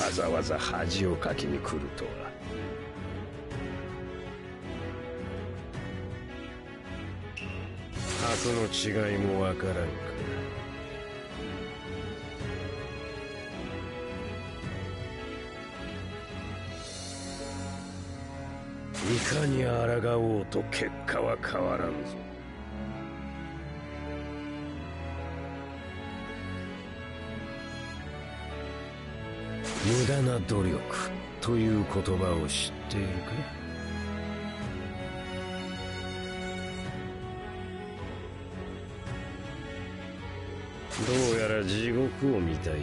わざわざ恥をかきに来るとは。箱の違いもわからんか。いかに抗おうと結果は変わらんぞ。無駄な努力という言葉を知っているか？どうやら地獄を見たいよう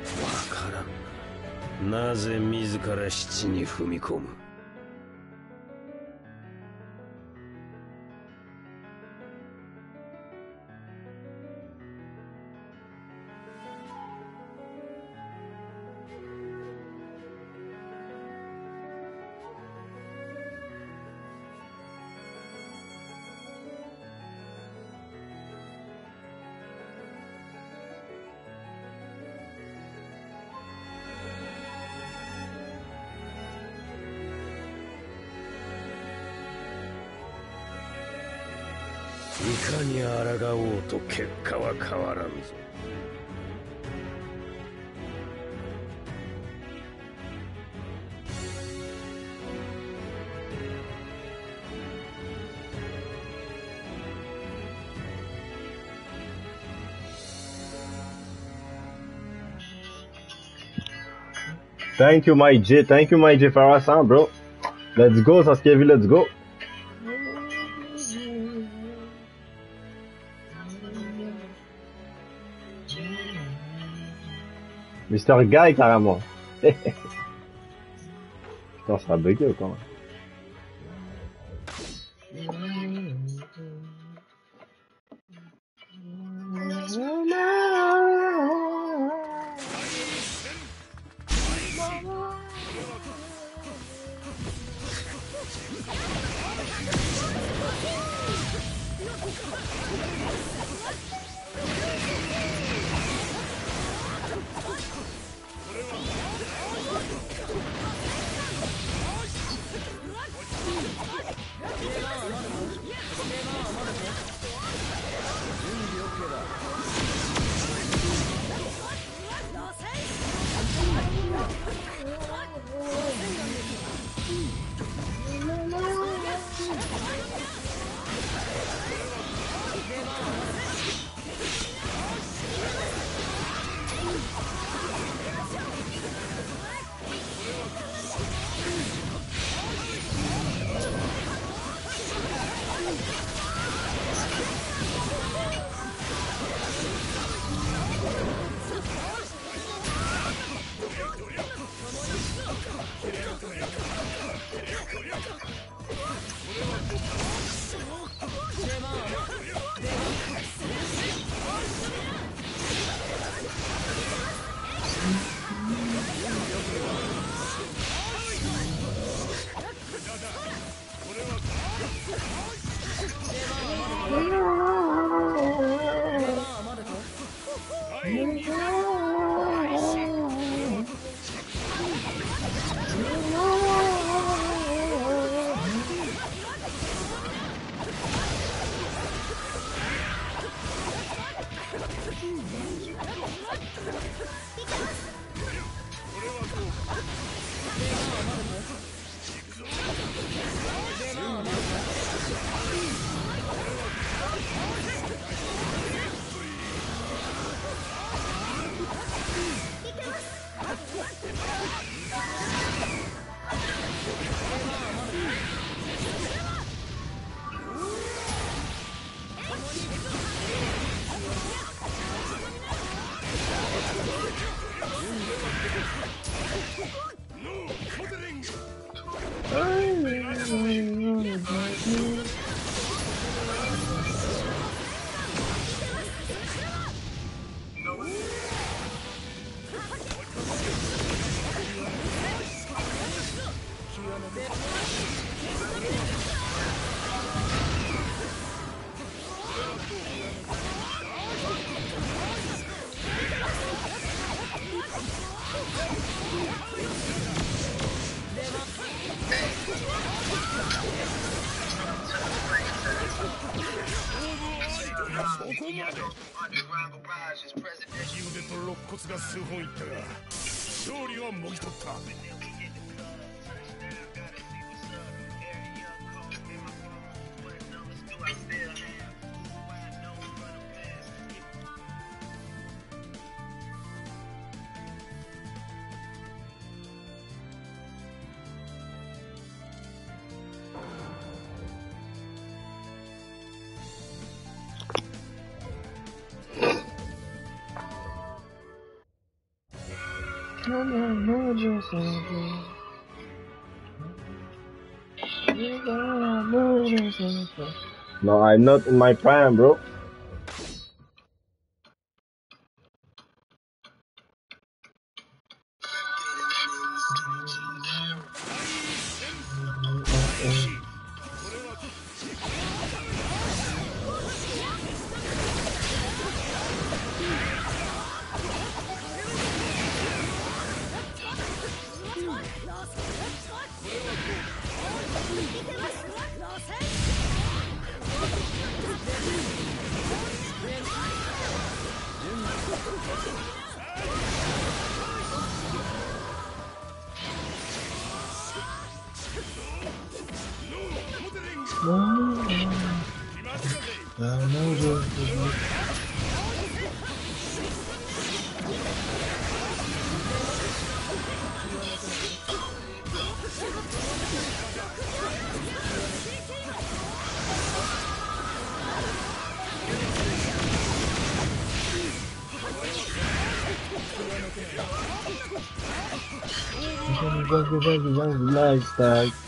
だな。わからん。なぜ自ら七に踏み込む？抗おうと結果は変わらんぞ Thank you, my J. Thank you, my J. Farasan, bro. Let's go, Sasuke, let's go. Mr. Guy, carrément. Putain, ça a bugué quand même. No, I'm not in my prime, bro. guys, though.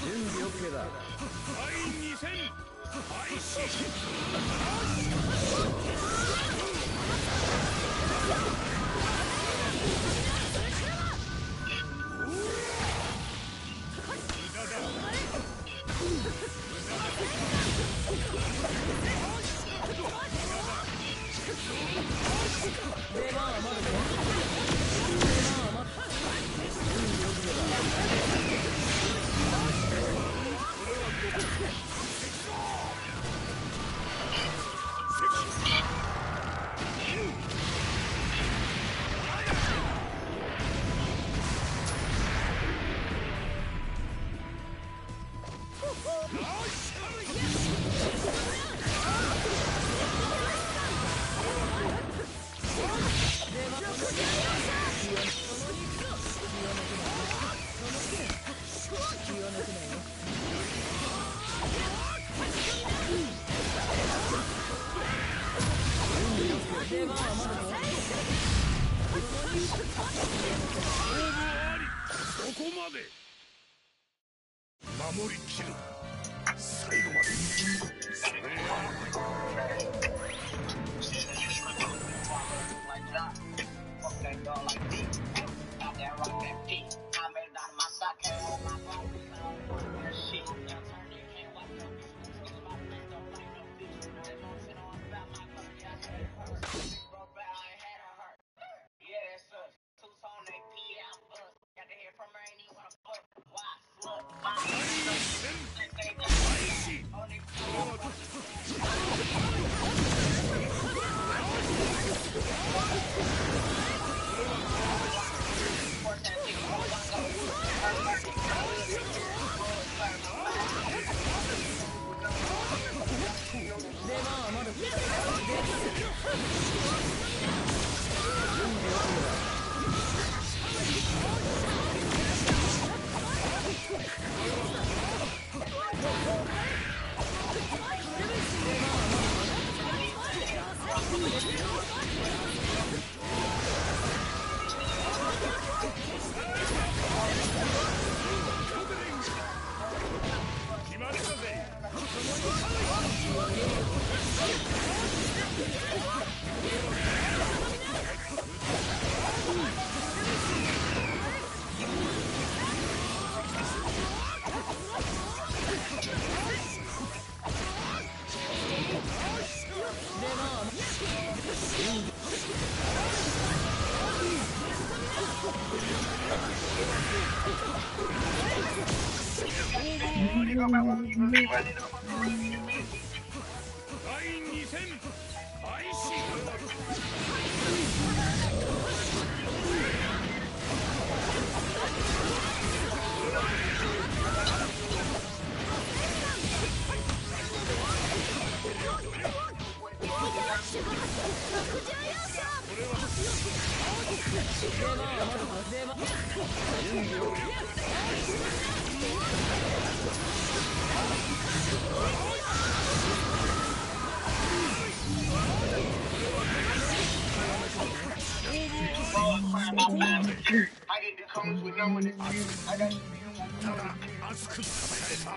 熱く戦えた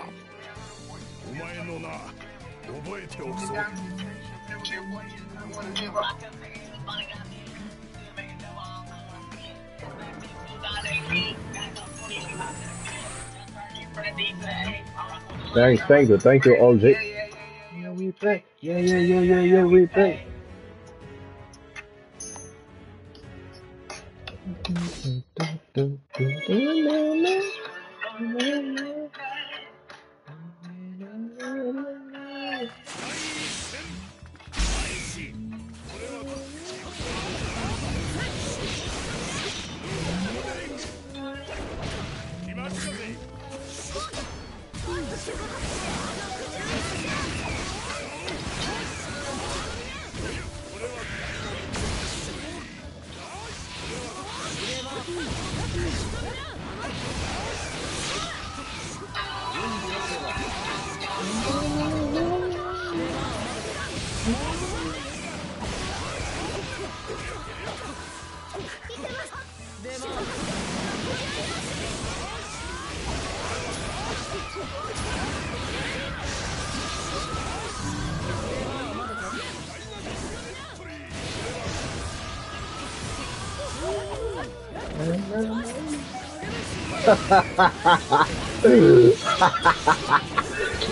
お前の名覚えておく Thanks, thank you, thank you, all J. Yeah, we play. Yeah, yeah, yeah, yeah, yeah, we play.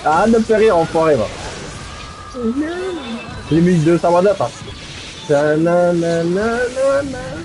Ah, ne fais rire, enfoiré, va. Les musiques de pas. Ta-na-na-na-na-na.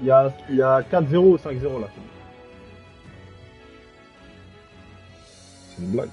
Il y a, y a 4-0 ou 5-0 là. C'est une blague.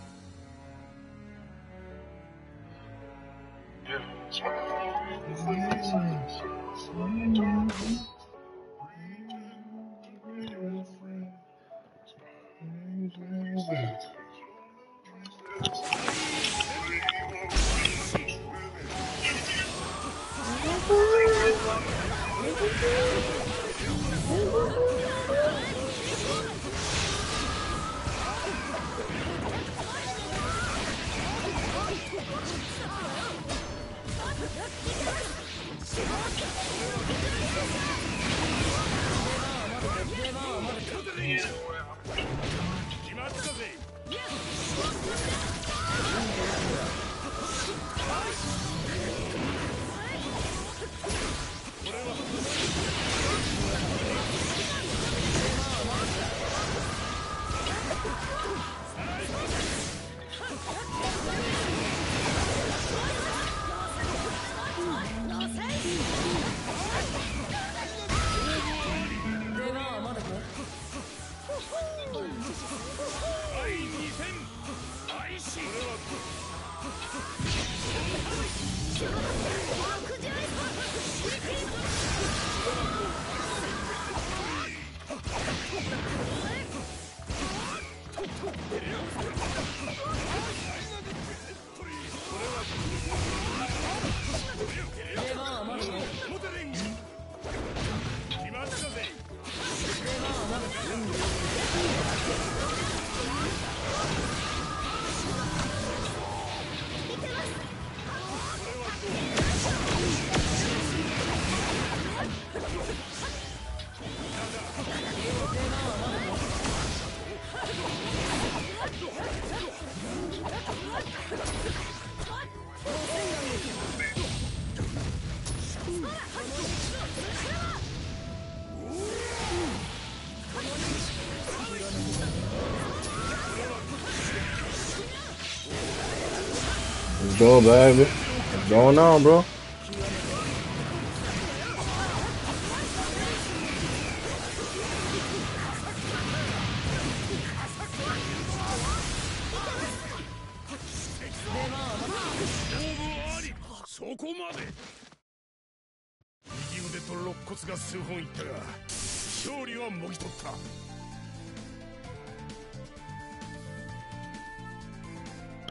Let's baby. What's going on, bro?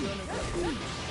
Oh,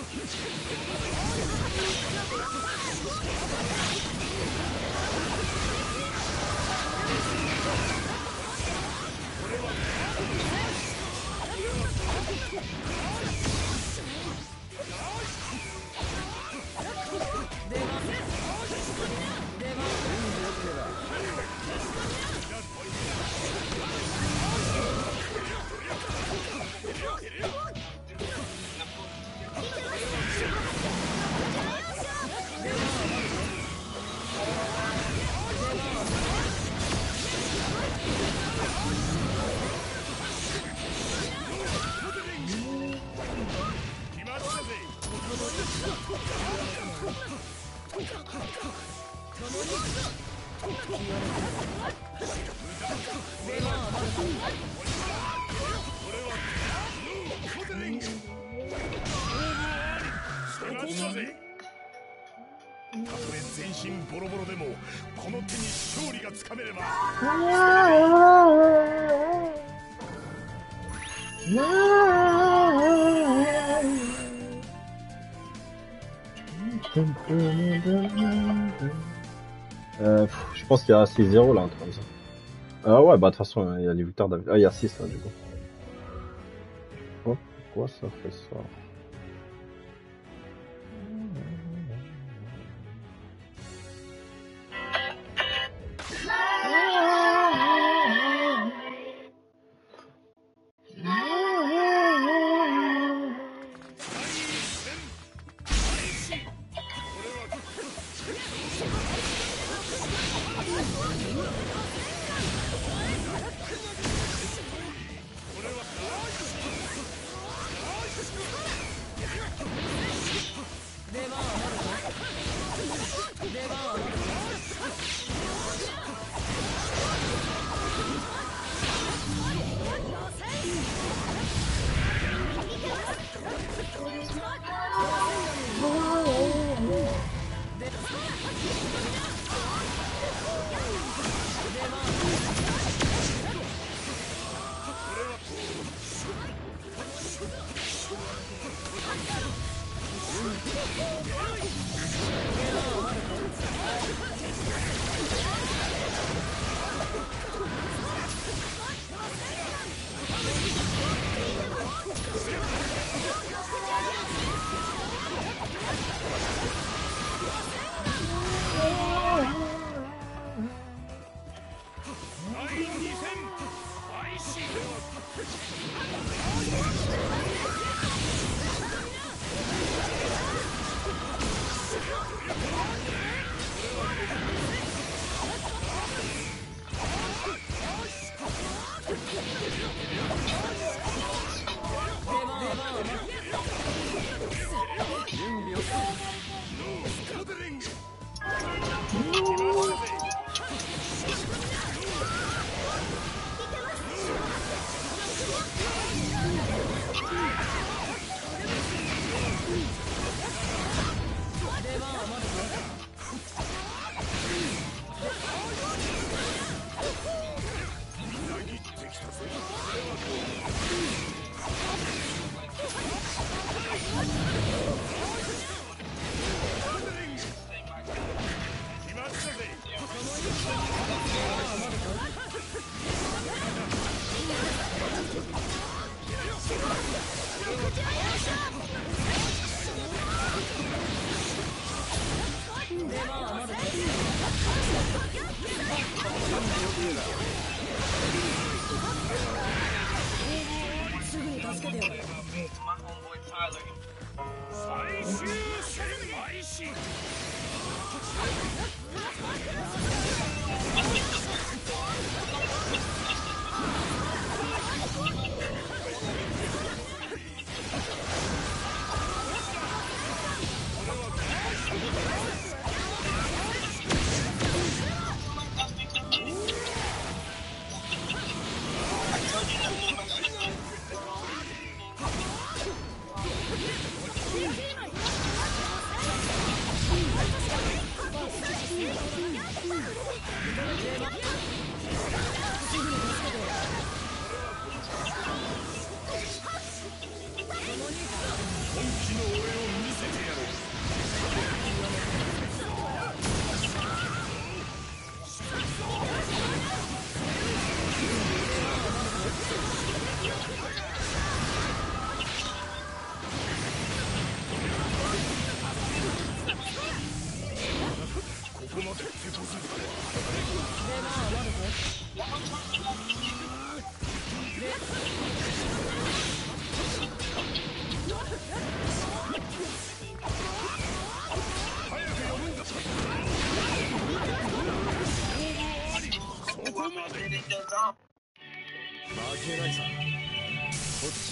よし pense qu'il y a 6-0 là, un truc comme ça. Ah ouais, bah de toute façon, il y a les victoires d'av- Ah, il y a 6 là, du coup. Oh, pourquoi ça fait ça?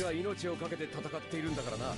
は命を懸けて戦っているんだからな。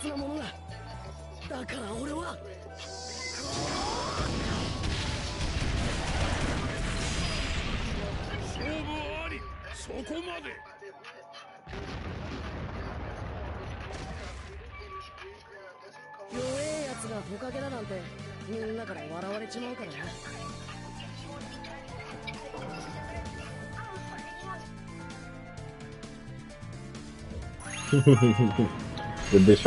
切なものがだから俺は。勝負あり。そこまで。弱えやつがトカゲだなんてみんなから笑われちまうからな Vous êtes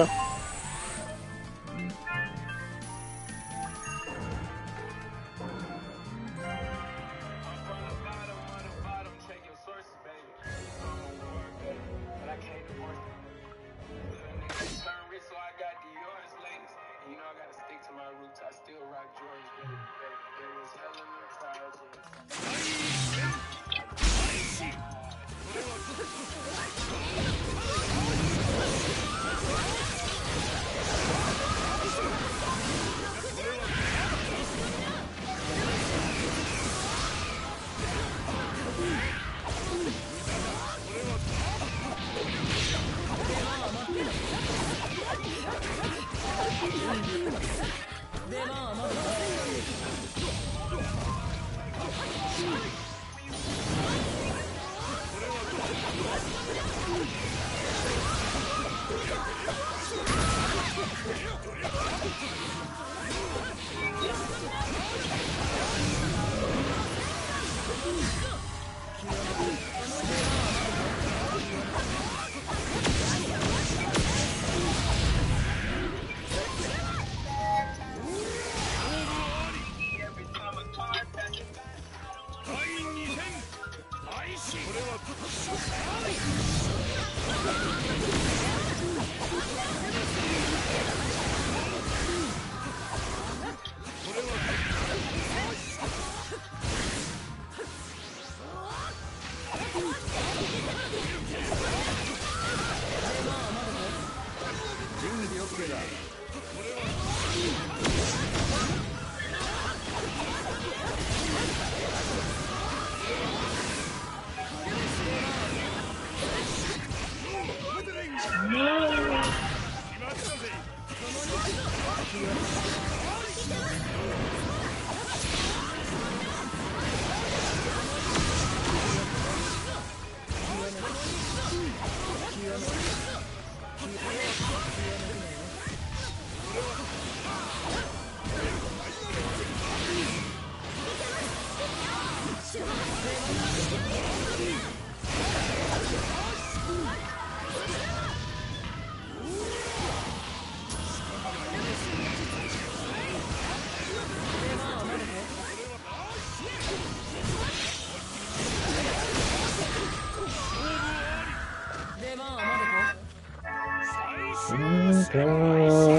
Come.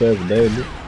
Bon, on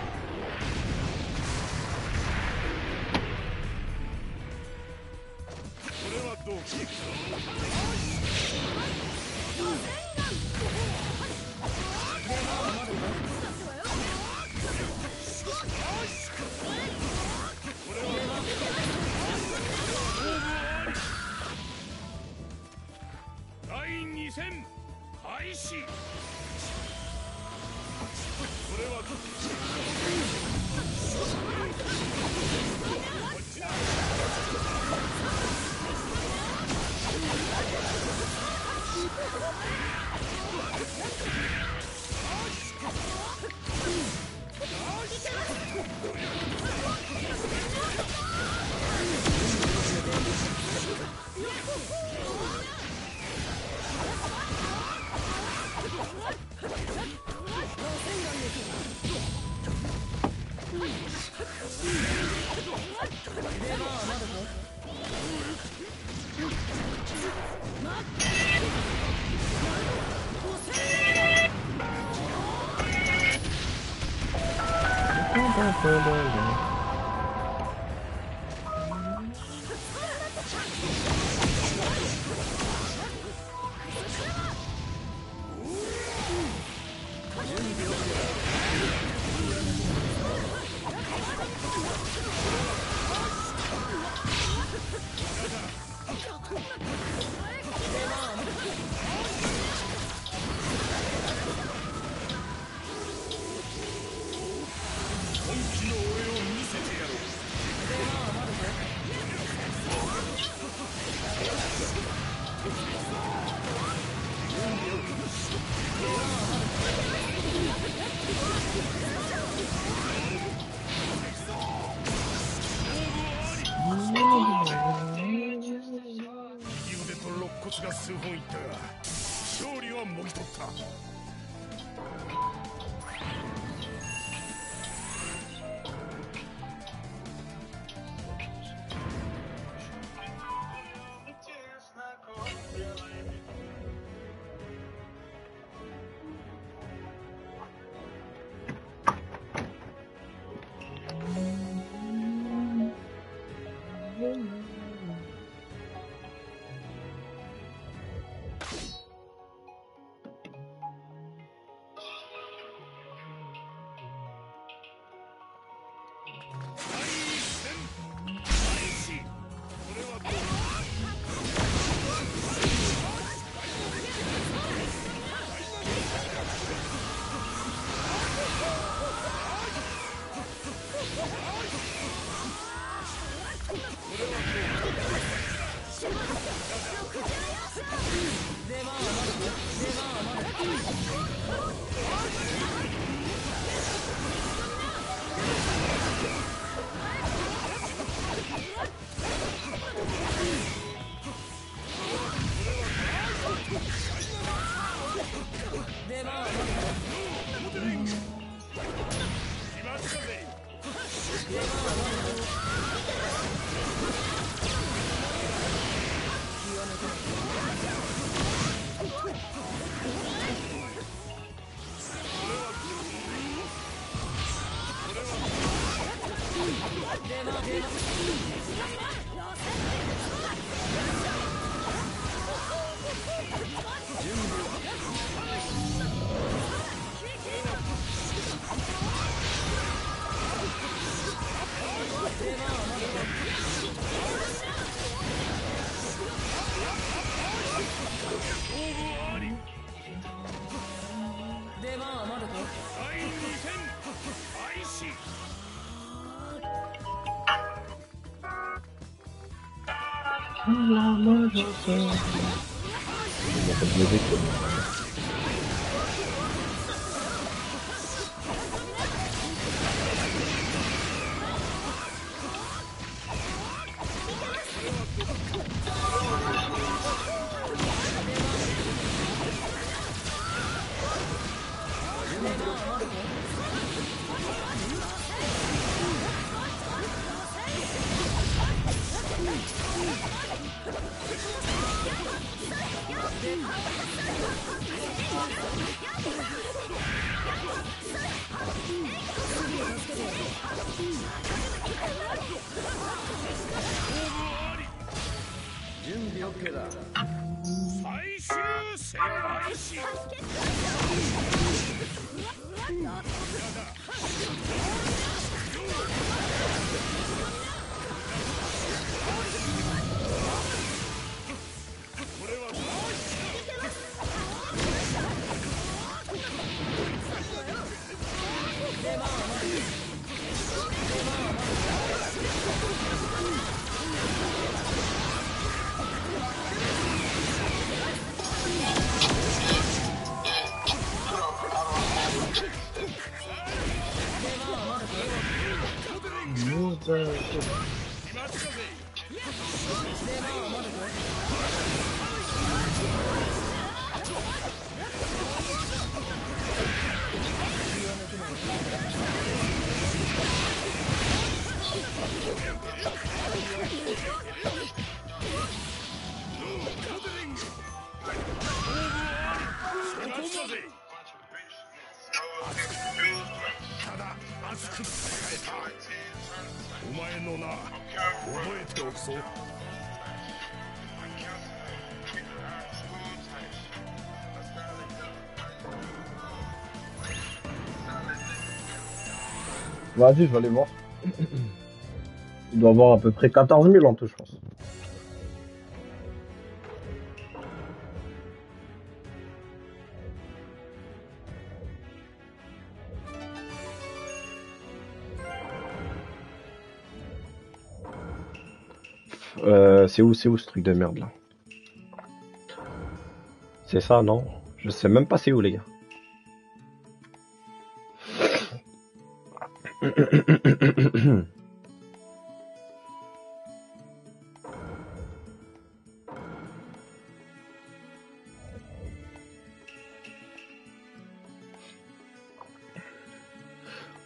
Il y Vas-y, je vais aller voir. Il doit avoir à peu près 14 000 en tout, je pense. Euh, c'est où, c'est où ce truc de merde là? C'est ça, non? Je sais même pas c'est où les gars.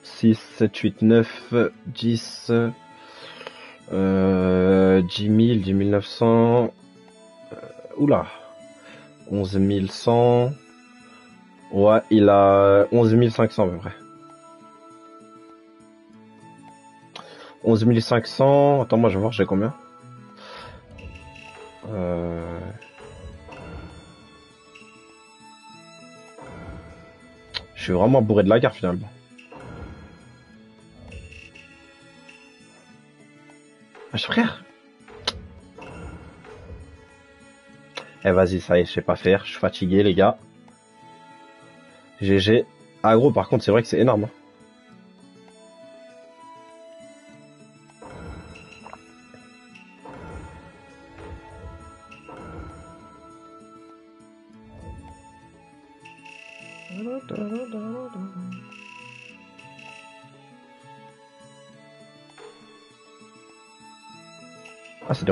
Six, sept, huit, neuf, dix, euh, dix mille, dix mille neuf cents, euh, oula, onze mille cent, ouais, il a onze mille cinq cents à peu près. 11 500. Attends, moi je vais voir, j'ai combien? Euh... Je suis vraiment bourré de la guerre finalement. Ah, frère Eh vas-y, ça y est, je sais pas faire, je suis fatigué les gars. GG. Ah gros, par contre, c'est vrai que c'est énorme. hein.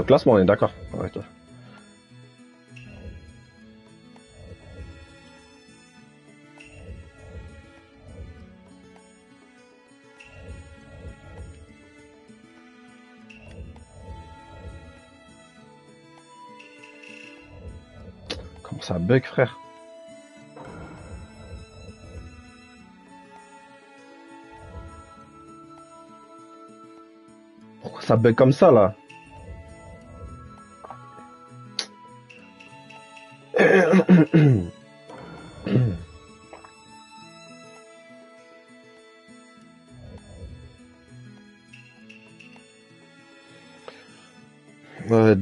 Classement, on est d'accord avec toi. Comment ça bug, frère Pourquoi ça bug comme ça, là?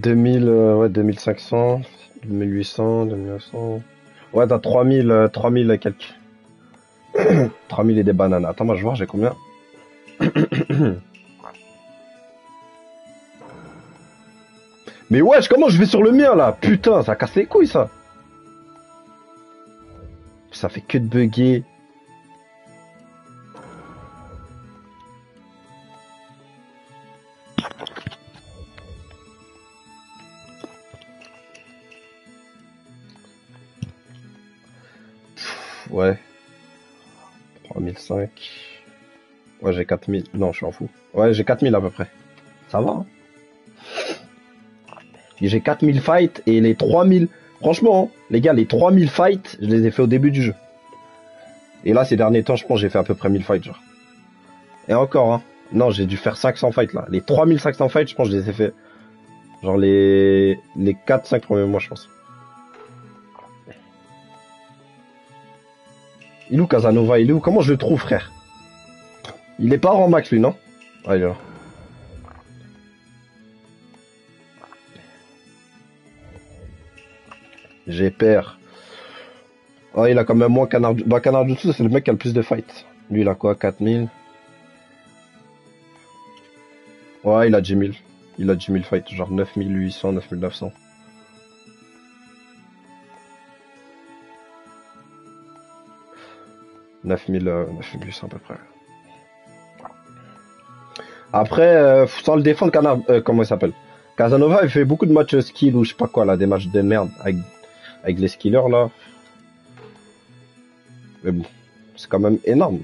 2000, euh, ouais, 2500, 2800, 2900. Ouais, t'as 3000, euh, 3000 et quelques. 3000 et des bananes. Attends, moi je vois, j'ai combien? Mais wesh, comment je vais sur le mien là? Putain, ça casse les couilles ça. Ça fait que de bugger. 3005. Ouais, j'ai 4000. Non, je suis en fou. Ouais, j'ai 4000 à peu près. Ça va. hein. J'ai 4000 fights et les 3000. Franchement, hein, les gars, les 3000 fights, je les ai fait au début du jeu. Et là, ces derniers temps, je pense j'ai fait à peu près 1000 fights, genre. Et encore, hein. Non, j'ai dû faire 500 fights là. Les 3500 fights, je pense je les ai fait. Genre les, les 4-5 premiers mois, je pense. Il est où Casanova Il est où? Comment je le trouve, frère? Il est pas en max, lui, non? Ah, il est là. J'ai peur. Oh, il a quand même moins Canard... Bah, Canard du c'est le mec qui a le plus de fights. Lui, il a quoi? 4000 Ouais, il a 10 000. Il a 10 000 fights, genre 9800, 9900. « 9000, euh, 9800 à peu près. Après, euh, sans le défendre, euh, comment il s'appelle? Casanova, il fait beaucoup de matchs skill ou je sais pas quoi là, des matchs de merde avec, les skillers là. Mais bon, c'est quand même énorme.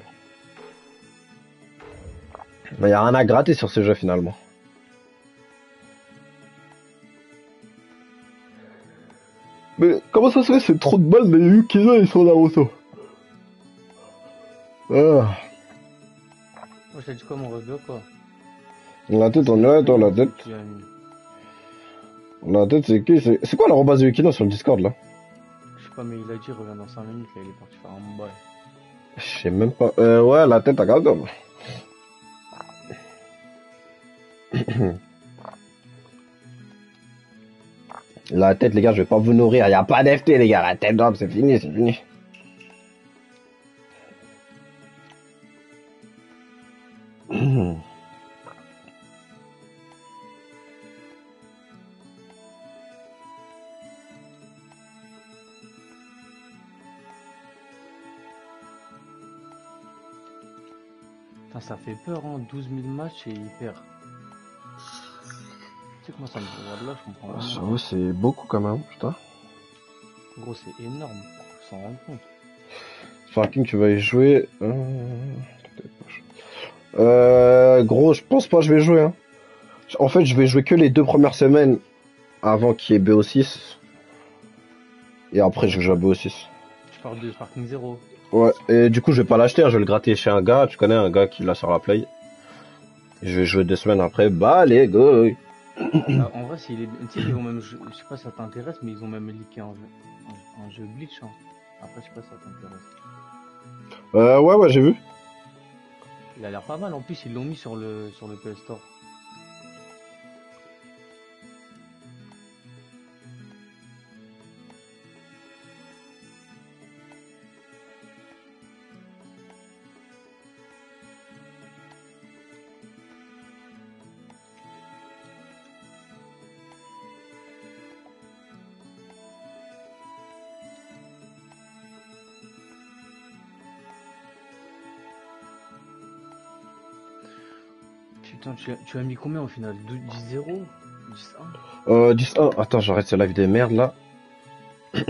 Mais y a rien à gratter sur ce jeu finalement. Mais comment ça se fait c'est trop de balles mais Yukizo ils sont Naruto Moi, je t'ai dit quoi, mon quoi? La tête on est toi la tête. La tête c'est qui? C'est quoi l'arrobase de Yukino sur le Discord là? Je sais pas, mais il a dit, il revient dans 5 minutes, là, il est parti faire un bail. Je sais même pas. Euh, ouais, la tête à Galdom. La tête, les gars, je vais pas vous nourrir. Y a pas d'FT, les gars. La tête d'homme, c'est fini, c'est fini. Putain, ça fait peur, hein, 12 000 matchs et il perd. Tu sais comment ça me regarde là, je comprends vraiment. J'avoue, c'est beaucoup quand même, putain. Gros, c'est énorme, faut s'en rendre compte. Sparking, tu vas y jouer. Euh... Euh, gros, je pense pas je vais jouer. Hein. En fait, je vais jouer que les deux premières semaines avant qu'il y ait BO6. Et après, je joue à BO6. Tu parles de Sparking 0. Ouais, et du coup, je vais pas l'acheter, hein, je vais le gratter chez un gars. Tu connais un gars qui l'a sur la play. Et je vais jouer deux semaines après. Bah, les. Ah, en vrai, tu sais, ils ont même, je je sais pas si ça t'intéresse, mais ils ont même leaké un jeu, un, jeu Bleach. Hein. Après, je sais pas si ça t'intéresse. Euh, ouais, ouais, j'ai vu. Il a l'air pas mal. En plus, ils l'ont mis sur le sur le Store. Tu as, mis combien au final? 10 0 10 1 Euh, 10 1 Attends, j'arrête ce live des merdes là.